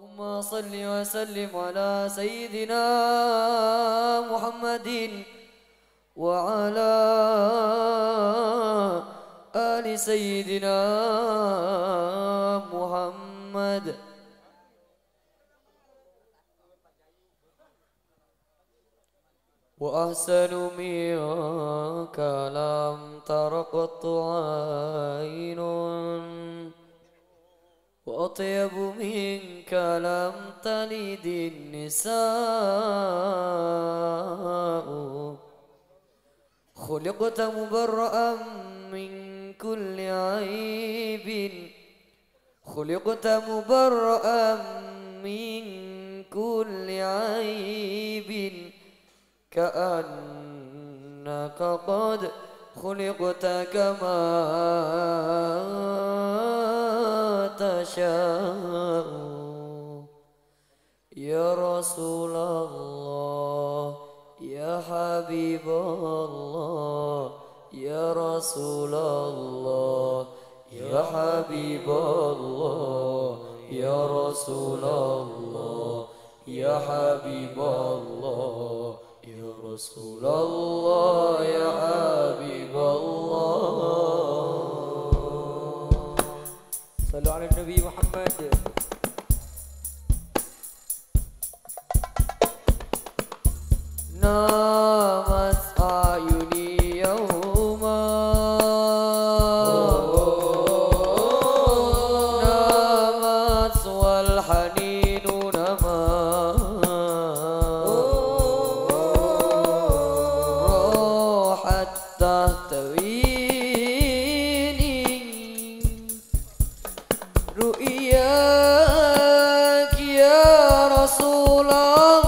اللهم صل وسلم على سيدنا محمد وعلى آل سيدنا محمد. وأحسن منك لم ترقط عين وأطيب منك لم تلد النساء. خلقت مبرأ من كل عيب. خلقت مبرأ من كل عيب. كأنك قد خلقت كما تشاء. يا رسول الله يا حبيب الله يا رسول الله يا حبيب الله يا رسول الله يا حبيب الله يا رسول الله يا حبيب راحت تهتويني رؤياك يا رسول الله.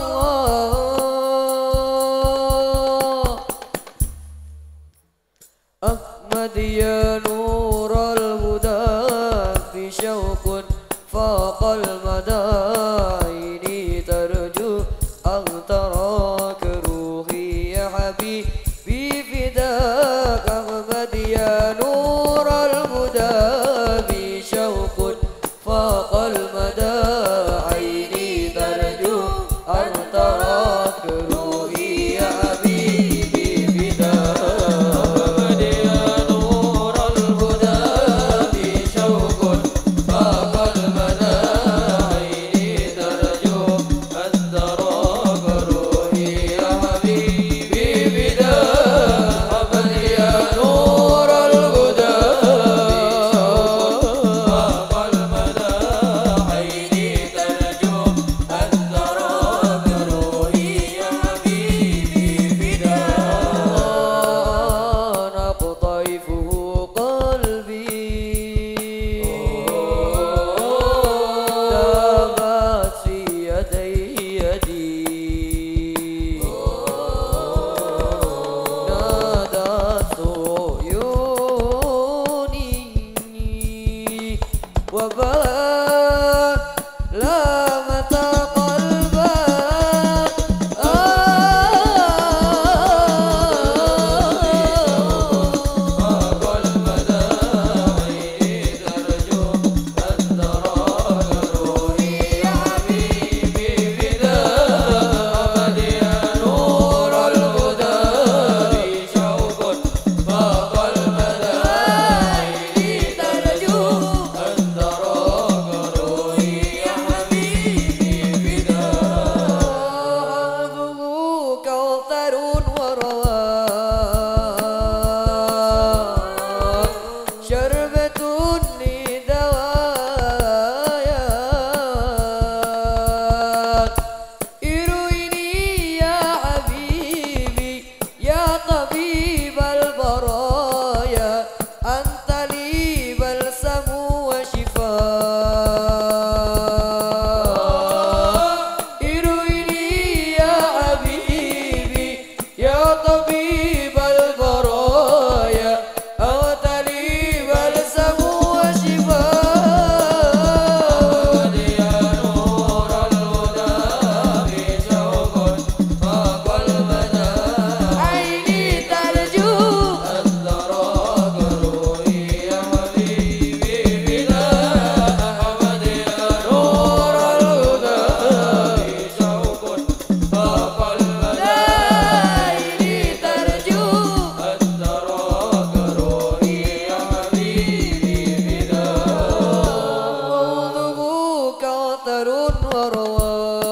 أحمد يا نور الهدى في شوق فاق المدى. مختر وروى.